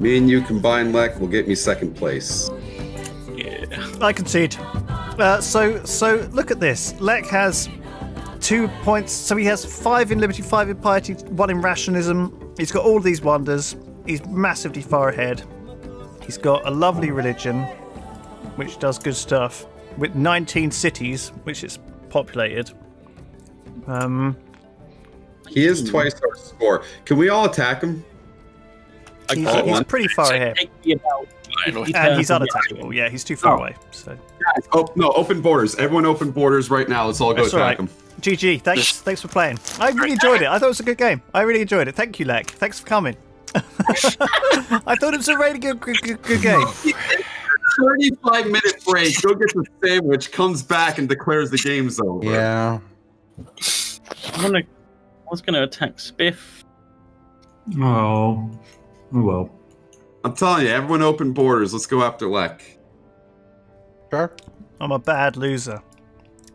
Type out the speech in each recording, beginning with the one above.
Me and you combined, Lek, will get me second place. Yeah. I concede. Uh, so, so look at this. Lek has two points. So he has five in liberty, five in piety, one in rationalism. He's got all these wonders. He's massively far ahead. He's got a lovely religion, which does good stuff, with 19 cities, which is populated. Um, He is twice our score. Can we all attack him? He's, call he's one. pretty far ahead, Take me about. Fine with He and he's unattackable. Yeah, he's too far Oh. away. So, Oh no, open borders. Everyone open borders right now. Let's all go That's all attack right. him. GG. Thanks, thanks for playing. I really enjoyed it. I thought it was a good game. I really enjoyed it. Thank you, Lek. Thanks for coming. I thought it was a really good, good, good, good game. 35 minute break. Go get the sandwich. Comes back and declares the game's over. Yeah. I'm gonna. I was gonna attack Spiff. Oh, oh well. I'm telling you, everyone open borders. Let's go after Lek. Sure. I'm a bad loser,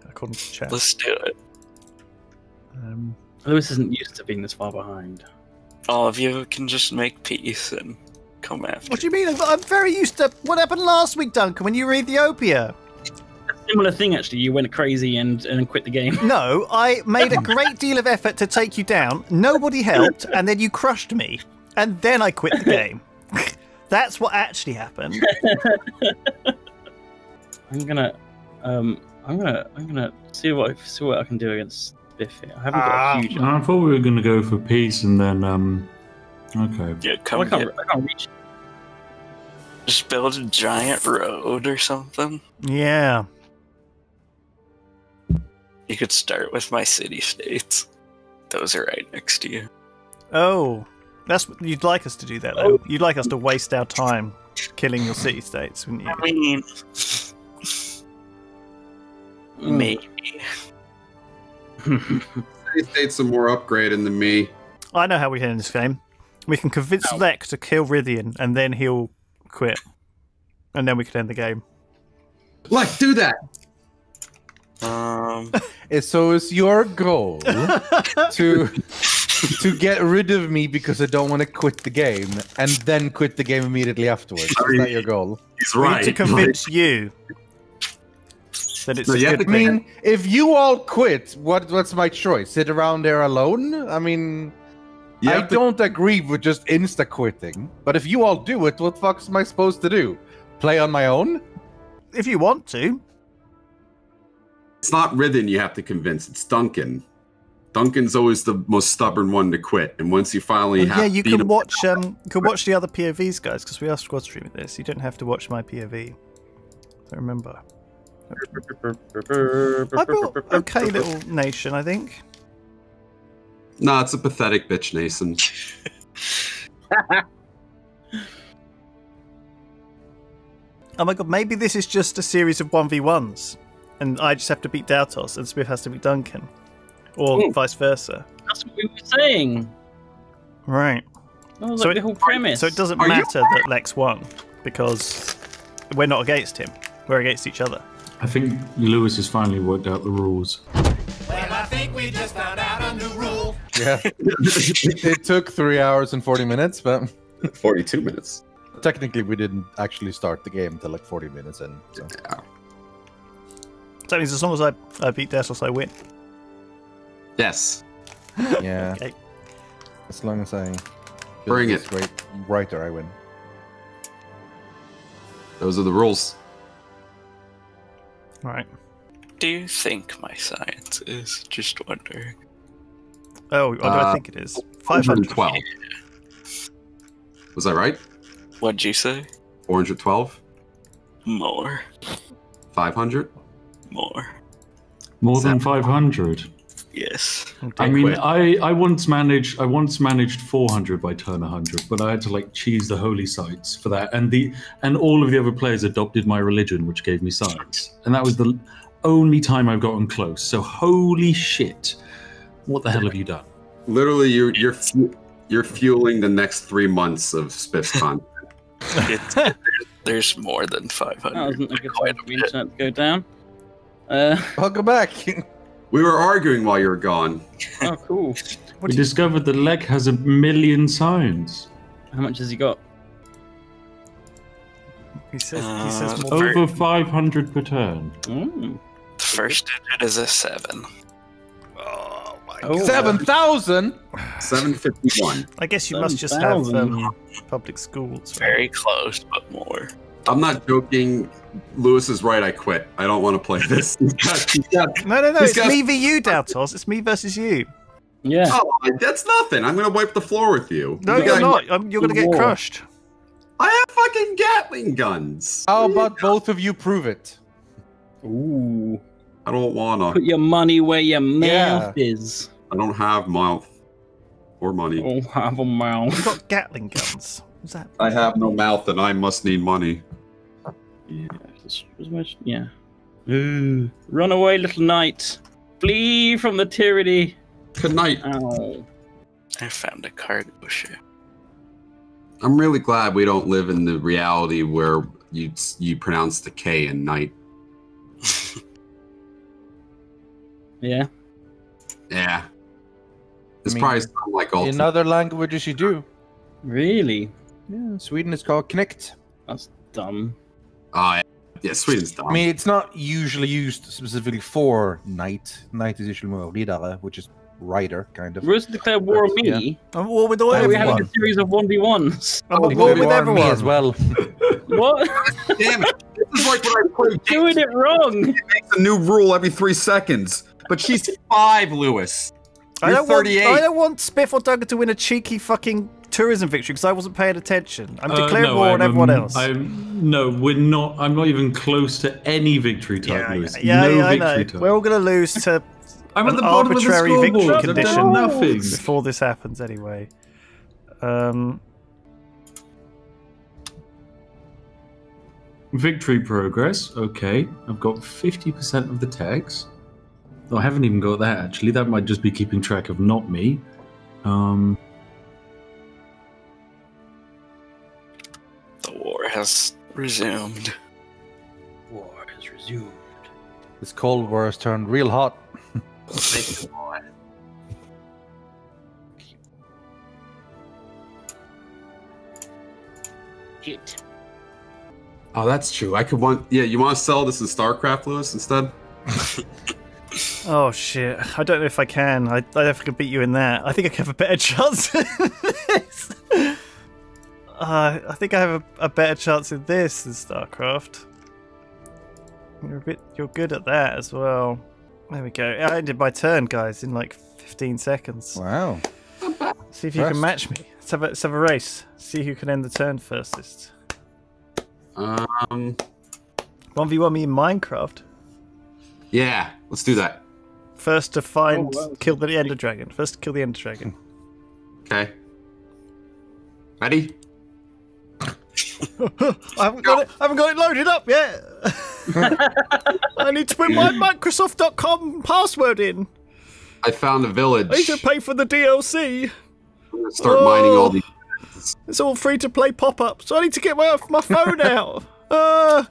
according to chat. Let's do it. Um, Lewis isn't used to being this far behind. All of you can just make peace and come after. what do you mean? I'm- I'm very used to what happened last week, Duncan, when you were in Ethiopia. A similar thing, actually. You went crazy and and quit the game. No, I made a great deal of effort to take you down. Nobody helped, and then you crushed me, and then I quit the game. That's what actually happened. I'm gonna. Um. I'm gonna. I'm gonna see what see what I can do against Spiff here. I haven't got Ah. a huge. I thought we were going to go for peace and then, um, okay. Yeah, come I can't. get, I can't reach. just build a giant road or something. Yeah. You could start with my city states. Those are right next to you. Oh, that's you'd like us to do that though. You'd like us to waste our time killing your city states, wouldn't you? I mean, Mm. maybe. City states are more upgraded than me. I know how we can end this game. We can convince Lek to kill Rythian, and then he'll quit, and then we can end the game. Lek, do that. Um, So it's your goal to to get rid of me because I don't want to quit the game and then quit the game immediately afterwards? Is that your goal? He's We right. need to convince you that it's No, a you good to I thing. mean, if you all quit, what what's my choice? Sit around there alone? I mean, I to- don't agree with just insta quitting. But if you all do it, what the fuck am I supposed to do? Play on my own? If you want to, It's not Rythian you have to convince. It's Duncan. Duncan's always the most stubborn one to quit, and once you finally Well, have yeah, you beat can him- watch. Um, you can watch the other POVs, guys, because we are squad streaming this. You don't have to watch my POV. So remember, I built okay little nation. I think. Nah, it's a pathetic bitch, Nason. Oh my god, maybe this is just a series of one v ones, and I just have to beat Daltos, and Smith has to beat Duncan, or Ooh. vice versa. That's what we were saying. Right. That was So like it- the whole premise. So it doesn't Are you- matter that Lek's won because we're not against him. We're against each other. I think Lewis has finally worked out the rules. Yeah. it took three hours and 40 minutes, but 42 minutes. technically we didn't actually start the game until like 40 minutes in. So. So that means as long as I, I beat Daltos, I win. Yes. Yeah. Okay. As long as I Bring this it. right writer, I win. Those are the rules. Right. do you think my science is? Just wondering. Oh, what do I Uh, think it is? 512. Was that right? What'd you say? 412? More. 500? More. More than 500. Yes. I mean, quit. I, I once managed I once managed 400 by turn 100, but I had to like cheese the holy sites for that, and the and all of the other players adopted my religion, which gave me science, and that was the only time I've gotten close. So holy shit, what the hell have you done? Literally, you're you're fu- you're fueling the next three months of Spiff's content. It's, there's, there's more than 500. That wasn't a good Quite time a for the bit. internet to go down. Uh, Welcome back. We were arguing while you were gone. oh, cool. we discovered that Lek has a million signs. How much has he got? He says he Uh, says more. Over- Over 500 per turn. Mm. The first digit is a seven. Oh my Oh, god. Seven thousand. 751. I guess you must just have 7,000. um, public schools. right? Very close, but more. I'm not joking. Lewis is right. I quit. I don't want to play this. He's got- he's got- No, no, no. He's It's got- me v you, Daltos. It's me versus you. Yeah. oh, that's nothing. I'm going to wipe the floor with you. No, You you're got- not. Um, you're going to get War. crushed. I have fucking Gatling guns. How What do about both of you prove it? Ooh. I don't want to. Put your money where your Yeah. mouth is. I don't have mouth or money. Oh, have a mouth. You've got Gatling guns. What's that? I have no mouth, and I must need money. Yeah. this was much- Yeah. Ooh. Run away, little knight. Flee from the tyranny. Good night. Ow. I found a cargo ship. I'm really glad we don't live in the reality where you you pronounce the K in night. Yeah. Yeah. It's I mean, probably something like In ultimate. other languages, you do. Really? Yeah, Sweden is called knicht. That's dumb. Oh, yeah. yeah, Sweden's dumb. I mean, it's not usually used specifically for knight. Knight is usually more ridare, which is rider, kind of. We're supposed to declare war on Yeah. me. I'm war with all Why are we having a series of 1v1s? I'm Oh, at war with War on me everyone. as well. What? Damn it. This is like when I play Doing it wrong. makes a new rule every three seconds. But she's five, Lewis. I You're don't want. 38. I don't want Spiff or Duncan to win a cheeky fucking tourism victory because I wasn't paying attention. I'm Uh, declaring no, war on I'm, everyone um, else. I'm, no, we're not. I'm not even close to any victory type. yeah, yeah, Lewis. yeah, no yeah, I know. type. We're all going to lose to I'm at an the bottom of the arbitrary victory condition. nothing. before this happens anyway. Um, Victory progress. Okay, I've got 50% of the tags. Oh, I haven't even got that actually. That might just be keeping track of not me. Um, has resumed. War has resumed. This Cold War has turned real hot. Shit. Oh, that's true. I could want. Yeah, you want to sell this in StarCraft, Lewis, instead? oh shit! I don't know if I can. I, I don't know if I can beat you in that. I think I have a better chance. In this. Uh, I think I have a, a better chance in this than StarCraft. You're a bit. You're good at that as well. There we go. I ended my turn, guys, in like 15 seconds. Wow. See if you can match me. Let's have a, let's have a race. See who can end the turn firstest. Um. 1v1 me in Minecraft. Yeah, let's do that. First to find, Oh, wow. kill the Ender Dragon. First to kill the Ender Dragon. Okay. Ready? I haven't got it. I haven't got it loaded up yet. I need to put my Microsoft.com password in. I found a village. I need to pay for the DLC. I'm gonna start mining all Oh. these. It's all free to play pop ups. So I need to get my my phone out. Uh,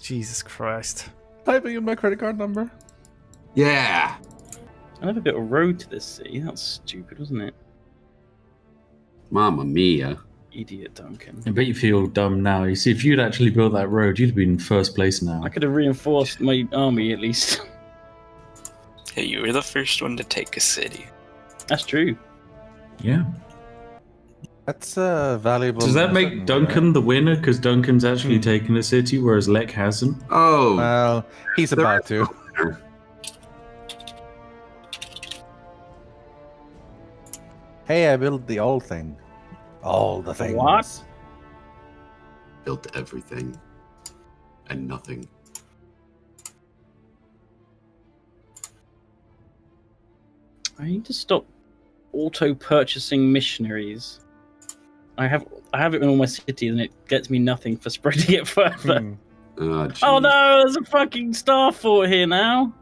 Jesus Christ. Typing in my credit card number. Yeah. I have a bit of road to this city. That's stupid, wasn't it? Mamma mia. Idiot Duncan. I bet you feel dumb now. You see, if you'd actually built that road, you'd have been in first place now. I could have reinforced my army at least. Hey, you were the first one to take a city. That's true. Yeah. That's uh, valuable. Does that make lesson, Duncan the winner? Because Duncan's actually Hmm. taken a city, whereas Lek hasn't. Oh. Well, he's There about to. Hey, I built the old thing. All the things. What? Built everything. And nothing. I need to stop auto purchasing missionaries. I have I have it in all my cities and it gets me nothing for spreading it further. Hmm. Oh, Oh no, there's a fucking star fort here now.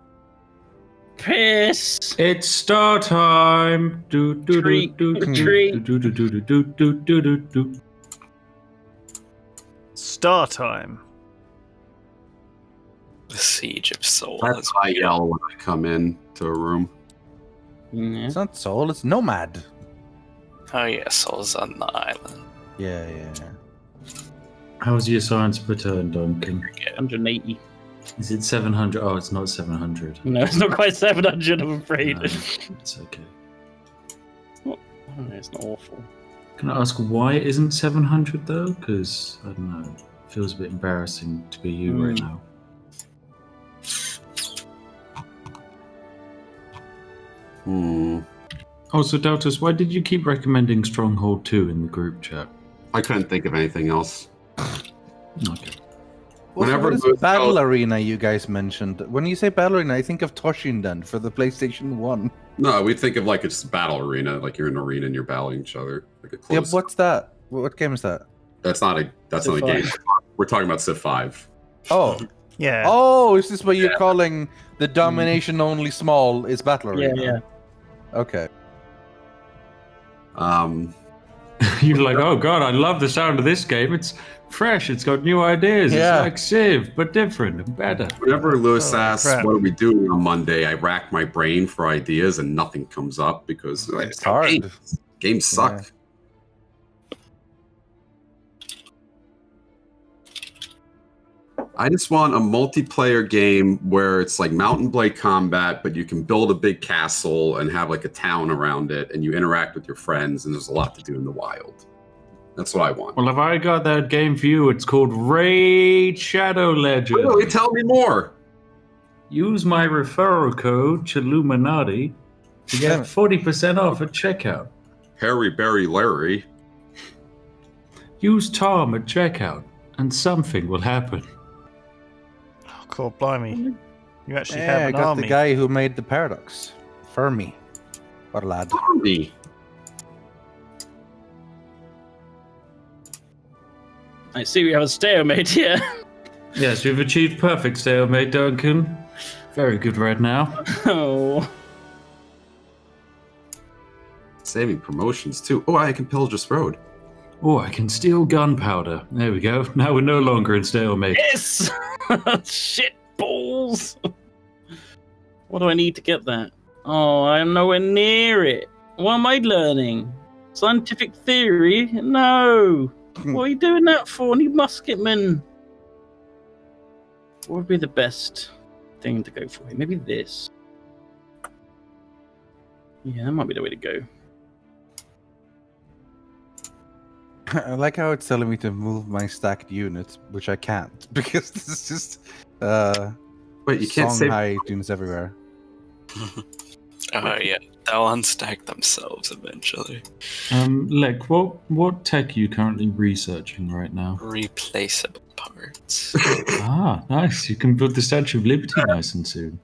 Piss. It's star time. Do, do, do, Treat. do, do, Treat. do, do, do, do, do, do, do, do, do. Star time. The siege of Seoul. That's has how I yell when I come in to a room. Yeah. It's not soul, it's nomad. Oh yeah, Seoul's on the island. Yeah, yeah. How's your science per turn, Duncan? 180. Is it 700? Oh, it's not 700. No, it's not quite 700, I'm afraid. No, it's okay. Oh, it's not awful. Can I ask why it isn't 700 though? Because, I don't know, it feels a bit embarrassing to be you right Hmm. now. Hmm. Oh, so Daltos, why did you keep recommending Stronghold 2 in the group chat? I couldn't think of anything else. Okay. Whenever Whenever Lewis Battle goes- Arena you guys mentioned. When you say Battle Arena, I think of Toshinden for the PlayStation 1. No, we think of like it's battle arena, like you're in an arena and you're battling each other. Like a close... Yeah, what's that? What game is that? That's not a. That's Civ not a game. We're talking about Civ Five. Oh, Yeah. oh, is this what you're calling the domination only small is Battle Yeah, Arena? yeah. Okay. Um, You're like, oh god, I love the sound of this game. It's fresh. It's got new ideas. Yeah. It's like Civ, but different and better. whenever Lewis Oh, asks, crap. "What are we doing on Monday?" I rack my brain for ideas, and nothing comes up because like, It's hard. Games, games suck. Yeah. I just want a multiplayer game where it's like Mount and Blade combat, but you can build a big castle and have like a town around it, and you interact with your friends, and there's a lot to do in the wild. That's what I want. Well, if I got that game for you? It's called Raid Shadow Legends. Oh, really, tell me more. Use my referral code Chiluminati to get forty percent off at checkout. Harry, Barry, Larry. Use Tom at checkout, and something will happen. Oh, cool, blimey. You actually Yeah, I have an got army. the guy who made the Paradox. Fermi. What a lad. Army. I see we have a stalemate here. Yes, we've achieved perfect stalemate, Duncan. Very good right now. oh. Saving promotions too. Oh, I can pillage this road. Oh, I can steal gunpowder. There we go. Now we're no longer in stalemate. Yes! Shit balls! what do I need to get that? Oh, I am nowhere near it. What am I learning? Scientific theory? No! What are you doing that for? I need musketmen. What would be the best thing to go for? here? Maybe this. Yeah, that might be the way to go. I like how it's telling me to move my stacked units, which I can't because this is just uh Wait, you can't save. high units everywhere. Oh yeah, they'll unstack themselves eventually. Um, Lek, what what tech are you currently researching right now? Replaceable parts. ah, nice. You can build the Statue of Liberty nice and soon.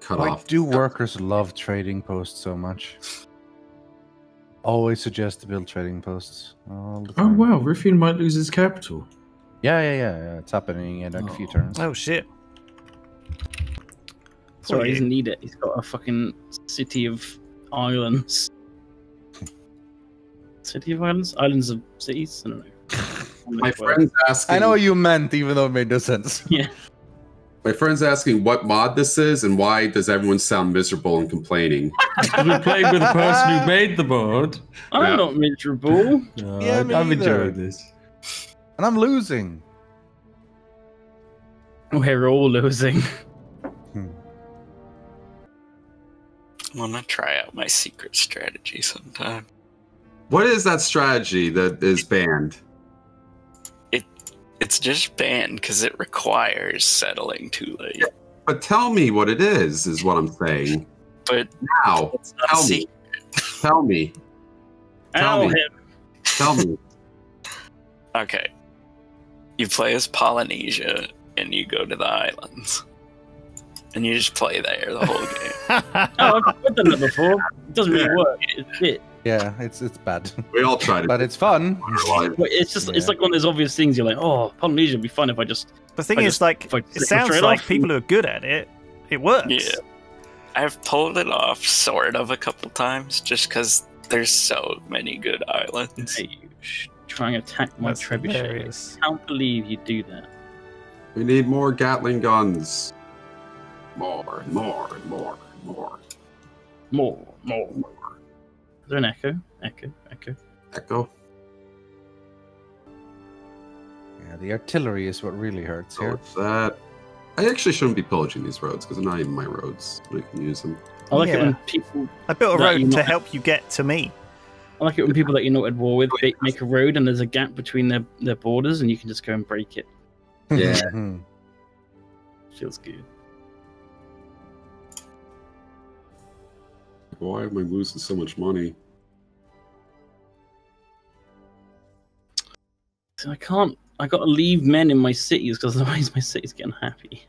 Cut Why off. do workers love trading posts so much? Always suggest to build trading posts. Oh wow, Rythian might lose his capital. Yeah, yeah, yeah, yeah. It's happening in like a few Oh. turns. Oh shit. Sorry, he doesn't need it. He's got a fucking city of islands. city of islands? Islands of cities? I don't know. My friend's asking. I know what you meant, even though it made no sense. Yeah. My friend's asking what mod this is and why does everyone sound miserable and complaining? we played with the person who made the board. I'm Yeah. not miserable. Uh, Yeah, I- me I'm either. enjoying this. And I'm losing. We're all losing. Want to try out my secret strategy sometime. What is that strategy that is banned? It It's just banned because it requires settling too late. But tell me what it is, is what I'm saying. But Now, it's not tell me. Tell me. Tell Ow, me. him. Tell me. Okay. You play as Polynesia and you go to the islands. And you just play there the whole game. Oh, I've I've done that before. It doesn't really work. It's shit. Yeah, it's it's bad, We all tried it. but it's fun. But it's just it's like one of those obvious things. You're like, oh, Polynesia would be fun if I just The thing I is, just- like, it sounds like off people who are good at it, it works. Yeah. I've pulled it off sort of a couple times just because there's so many good islands. hey, you sh- try and attack my That's trebuchet. hilarious. I can't believe you do that. We need more Gatling guns. More and more and more and more. More, more. Is there an echo? Echo, echo. Echo. Yeah, the artillery is what really hurts here. with that, I actually shouldn't be pillaging these roads because they're not even my roads. I can use them. I like it when people. I built a road to not- help you get to me. I like it when people that you're not at war with make, make a road and there's a gap between their, their borders and you can just go and break it. Yeah. Feels good. Why am I losing so much money? So I can't. I got to leave men in my cities because otherwise my city's getting happy.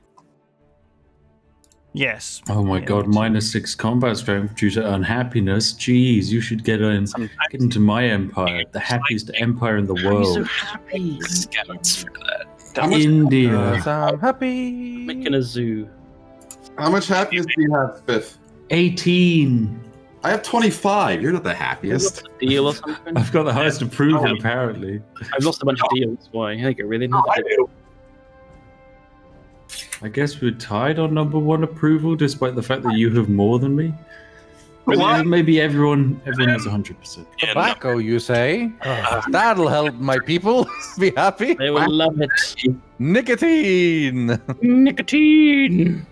Yes. Oh my Yeah, god, me too. minus six combat strength due to unhappiness. Jeez, you should get in get into my empire, the happiest empire in the world. I'm so happy. scouts for that. How much, India. I'm happy. Making a zoo. how much happiness do you have, Spiff? 18. I have 25. You're not the happiest. lost a deal or something. I've got the highest approval, Oh. apparently. I've lost a bunch of deals. Why? There you go. Really? I do. I guess we're tied on number one approval, despite the fact that you have more than me. What? Maybe everyone everyone has 100%. Yeah, no, Tobacco, you say? That'll help my people be happy. They will love it. Nicotine. Nicotine.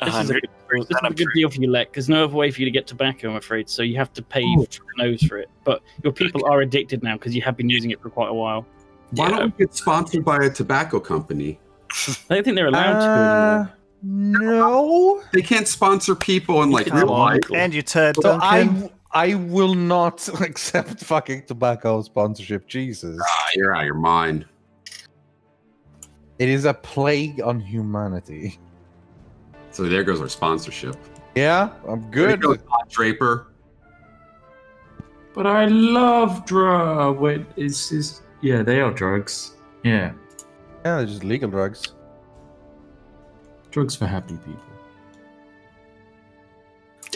a This is a hundred. good, this is a good deal for you, Lek. There's no other way for you to get tobacco, I'm afraid. So you have to pay Oh. for nose for it. But your people are addicted now because you have been using it for quite a while. Why Yeah. don't we get sponsored by a tobacco company? I don't think they're allowed to Uh, anymore. no. They can't sponsor people in like real life. And your turd, So Duncan. I I will not accept fucking tobacco sponsorship. Jesus. Ah, you're out of your mind. It is a plague on humanity. So there goes our sponsorship. Yeah, I'm There good. goes Todd Draper. But I love drug. Wait, is is yeah? They are drugs. Yeah, Yeah, they're just legal drugs. drugs for happy people.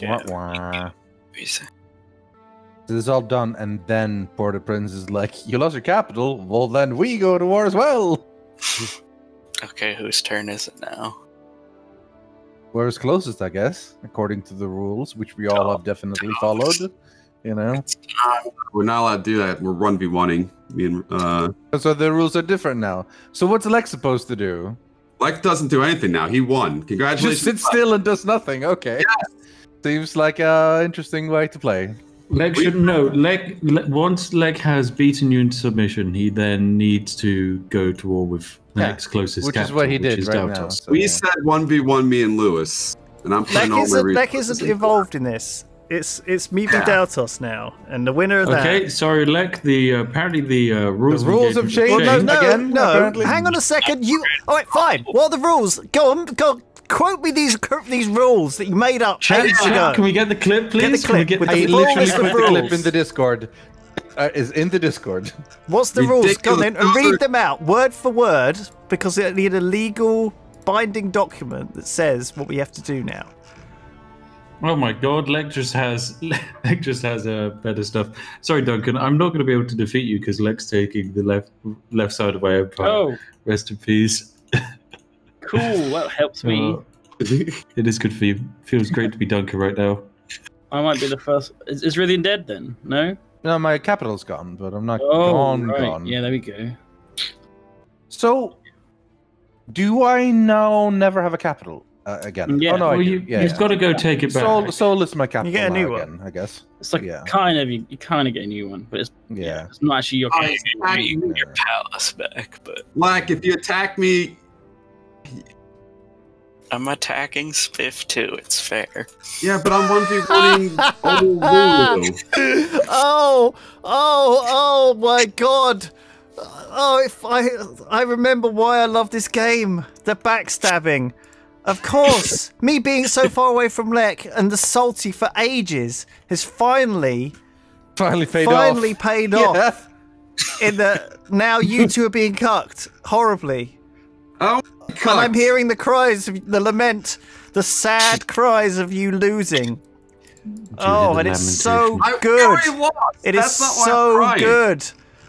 Yeah. Wah, wah. Please. This is all done, and then Port-au-Prince is like, "You lost your capital. Well, then we go to war as well." Okay, whose turn is it now? Where's closest, I guess, according to the rules, which we all have definitely followed. You know, We're not allowed to do that. We're one v oneing. Me and uh, so the rules are different now. So what's Lex supposed to do? Lek doesn't do anything now. He won. Congratulations. Just sits sit still and does nothing. Okay. Seems like a interesting way to play. Lek should know. Lek Le- once Lek has beaten you into submission, he then needs to go to war with the Yeah, next closest. Which is what he did which is right now. So, we yeah. said one v one me and Lewis, and I'm Lek putting all my isn't, Lek resources isn't involved in this. It's it's me v Yeah. Daltos now, and the winner of that. Okay, sorry, Lek. The uh, apparently the uh, rules. The we rules have you changed. Well, no, no, again, no. apparently. Hang on a second. You. All right, fine. What are the rules? Go on. Go. Quote me these these rules that you made up Chat, ages chat, ago. can we get the clip, please? Get the Can we clip get with I the the literally put the clip rules. in the Discord. Uh, is in the Discord. What's the rules? Go on Ridiculous then and read them out word for word because I need a legal binding document that says what we have to do now. Oh my god, Lek just has Lek just has uh, better stuff. Sorry, Duncan, I'm not going to be able to defeat you because Lek's taking the left left side of my empire. Oh, Rest in peace. cool. That helps me. Uh, it is good for you. Feels great to be Duncan right now. I might be the first. Is, is Rythian dead then? No. No, my capital's gone, but I'm not Oh, gone. right. Gone. Yeah, there we go. So, do I now never have a capital uh, again? Yeah. Oh no, well, you, yeah, you've yeah. got to go take it back. Seoul, Seoul is my capital. You get a new now one. I guess. It's like Yeah. kind of you, you kind of get a new one, but it's Yeah. it's not actually your. Capital. you you get your palace back, but like if you attack me, I'm attacking Spiff too. It's fair. yeah, but I'm one v oneing. oh, Lulu. oh, oh, oh my god. Oh, if I I remember why I love this game. The backstabbing. Of course, me being so far away from Lek and the salty for ages has finally Finally paid finally off. paid Yeah. off. In the now you two are being cucked horribly. Oh, And I'm hearing the cries of the lament, the sad cries of you losing. Oh, and it's so lamentation. I good. already lost. It is That's not why I'm so crying. good.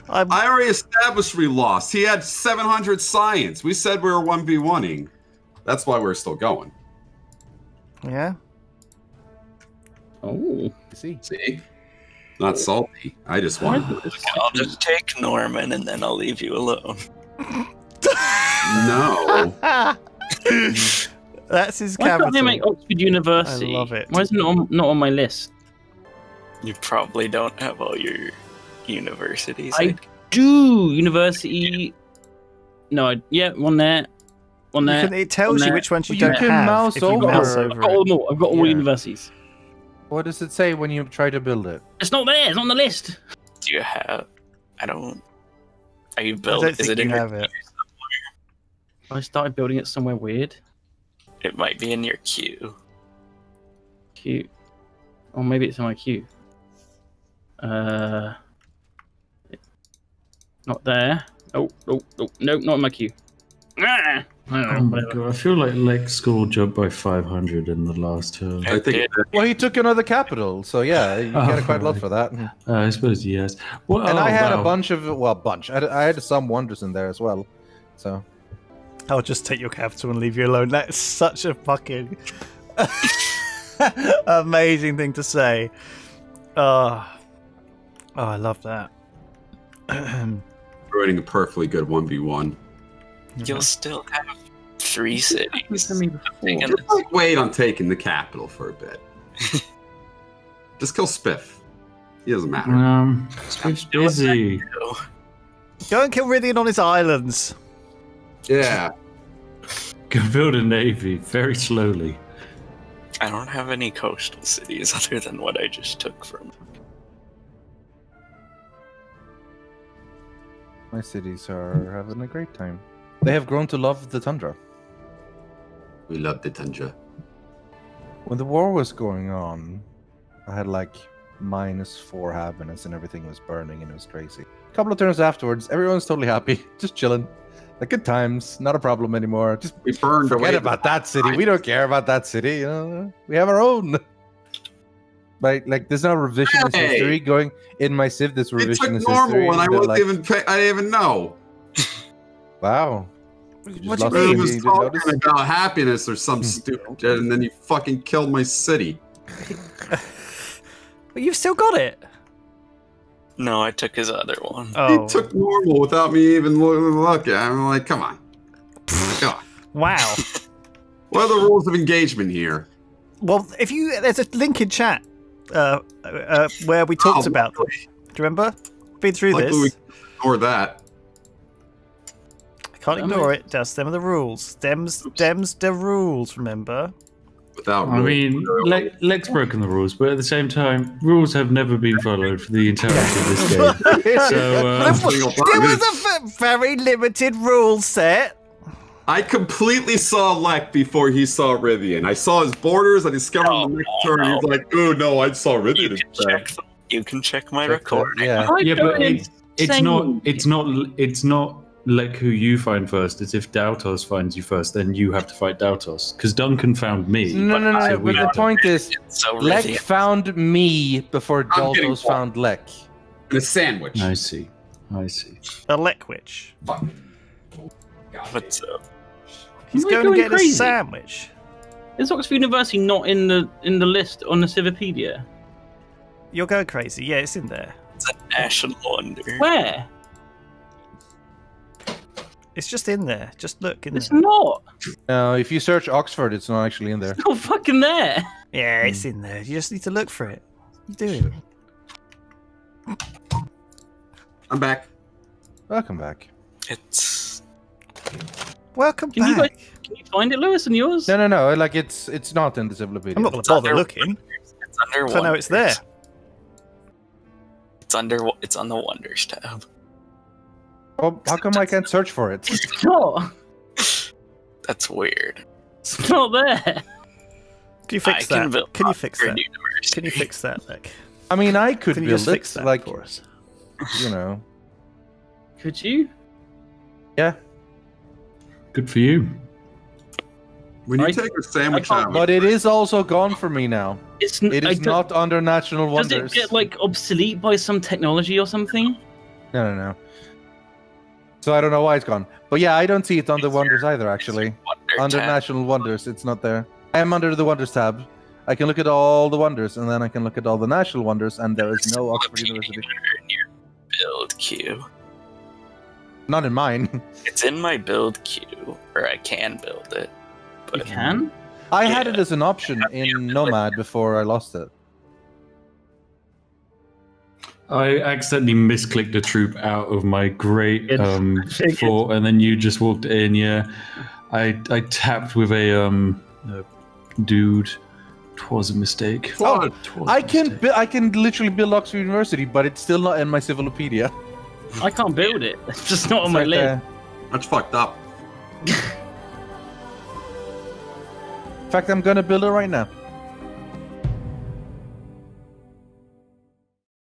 I'm, I already established we lost. He had 700 science. We said we were 1v1ing. That's why we're still going. yeah. Oh, See, See? Not salty. I just want. I'll just take Norman and then I'll leave you alone. No. That's his Why can't they make Oxford University? I love it. Why isn't it on, not on my list? You probably don't have all your universities. I do. University. No, I- yeah, one there. One there. can- it tells you there. which ones you, You don't can have mouse if you over. mouse I've I've over got it. all them all. I've got all Yeah. universities. What does it say when you try to build it? It's not there. It's not on the list. Do you have? I don't. Are you I built? don't Is it you in your? it. I started building it somewhere weird. It might be in your queue. Queue. Or maybe it's in my queue. Uh. Not there. Oh, oh, oh, no, not in my queue. Ah! I don't know, Oh my god, I feel like Lek's scored jumped by 500 in the last turn. I think. Well, he took another capital, so yeah, you Oh, get quite a lot for that. Uh, I suppose yes. Well, And oh, I had wow. a bunch of well, bunch. I had, I had some wonders in there as well. So I'll just take your capital and leave you alone. That's such a fucking amazing thing to say. Oh, oh I love that. Writing a perfectly good 1v1. You'll still have three cities. Happened to me. Taking Just like wait on taking the capital for a bit. Just kill Spiff. He doesn't matter. Um, it's busy. Go and kill Rythian on his islands. Yeah. Go build a navy very slowly. I don't have any coastal cities other than what I just took from. my cities are having a great time. They have grown to love the tundra. We love the Tundra. When the war was going on, I had like minus four happiness and everything was burning and it was crazy. A couple of turns afterwards, everyone's totally happy, just chilling. Like good times, not a problem anymore. Just We burned forget away about that city. We don't care about that city. You know, we have our own. Like, like there's no revisionist Hey! history going in my civ. This It took revisionist normal history. and I that, wasn't like, even pay- I didn't even know. Wow. You What you lost mean? it, I you was didn't talking notice? about happiness or some hmm. stupid shit, and then you fucking killed my city. But you've still got it. No, I took his other one. Oh, He took normal without me even loo- looking. I'm like, come on. God. wow. What are the rules of engagement here? Well, if you there's a link in chat uh, uh, where we talked Oh, about them. really? Do you remember? Been through Luckily this. we ignore that. I can't Damn ignore it. Just them are the rules. Them's them's the rules. Remember? Without I mean, Le- Lek's broken the rules, but at the same time, rules have never been followed for the entirety of this game. So, um, Single There was a v- very limited rule set. I completely saw Lek before he saw Rythian. I saw his borders. I discovered Oh, the next no, turn. He's oh, like, "Oh no, I saw You Rythian." can check. You can check my Check that, recording. Yeah. Yeah, but it's, it's not. It's not. It's not like who you find first. It's if Daltos finds you first, then you have to fight Daltos. Because Duncan found me. No, no, no. so no but the had to- point is, So Lek found me before I'm getting Daltos one. found Lek. The sandwich. I see. I see. A Leckwitch. Fuck. God. what's up? Uh, He's Am I going to going get a sandwich. Is Oxford University not in the in the list on the Civilopedia? You're going crazy. Yeah, it's in there. It's a national wonder. Where? It's just in there. Just look in It's there. not. No, if you search Oxford, it's not actually in there. It's not fucking there. Yeah, it's hmm. in there. You just need to look for it. What are you doing? I'm back. Welcome back. It's Welcome Can you back. Can you find it, Lewis, and yours? No, no, no. Like it's it's not in the Civilopedia. I'm not going It's to bother under- looking. it's under. 'cause I know it's there. It's under. It's on the wonders tab. Well, how come I can't search for it? It's not. That's weird. It's not there. Can you fix I can that? build Can you fix that? University. Can you fix that, Nick? I mean, I could Can you build just it, fix that like for us? you know. Could you? Yeah, Good for you. When you I- take a sandwich out, but it is also gone from me now. It's It I don't- under National Wonders. Does it get like obsolete by some technology or something? No, no, no. So I don't know why it's gone. But yeah, I don't see it under Wonders either. Actually, Wonder under tab. National Wonders, it's not there. I am under the Wonders tab. I can look at all the wonders, and then I can look at all the national wonders, and there is no Oxford University. in your build queue. Not in mine. It's in my build queue, or I can build it. You can? I had it as an option in Nomad before I lost it. I accidentally misclicked a troop out of my great um, fort, and then you just walked in. Yeah, I I tapped with a um a dude. Twas a mistake. Oh, Twas I a can mistake. bu- I can literally build Oxford University, but it's still not in my Civilopedia. I can't build it. It's just not on It's my right list. there. That's fucked up. In fact, I'm gonna build it right now.